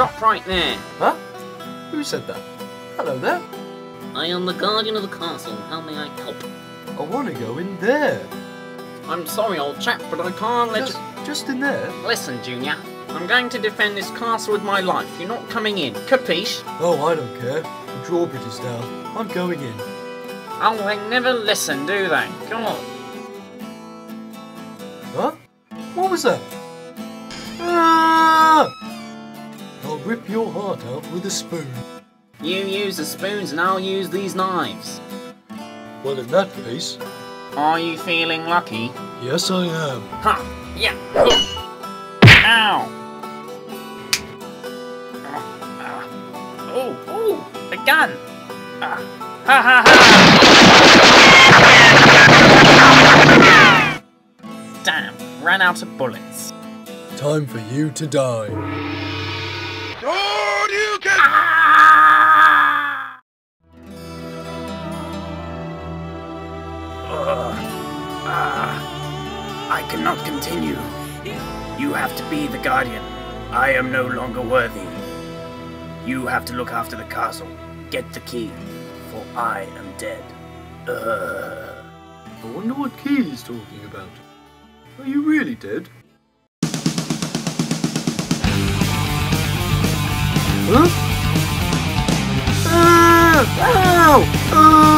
right there. Huh? Who said that? Hello there. I am the guardian of the castle. How may I help? I want to go in there. I'm sorry, old chap, but I can't let Just, you. just in there. Listen, Junior. I'm going to defend this castle with my life. You're not coming in. Capiche? Oh, I don't care. The drawbridge is down. I'm going in. Oh, they never listen, do they? God. Huh? What was that? Rip your heart out with a spoon. You use the spoons and I'll use these knives. Well, in that case, Are you feeling lucky? yes, I am. Ha! Yeah! Huh. Ow! Oh, oh! A gun! Ha ha ha! Damn! Ran out of bullets. Time for you to die. I cannot continue. You have to be the guardian. I am no longer worthy. You have to look after the castle. Get the key, for I am dead. Ugh. I wonder what key he's talking about. Are you really dead? Huh? Ah! Ow!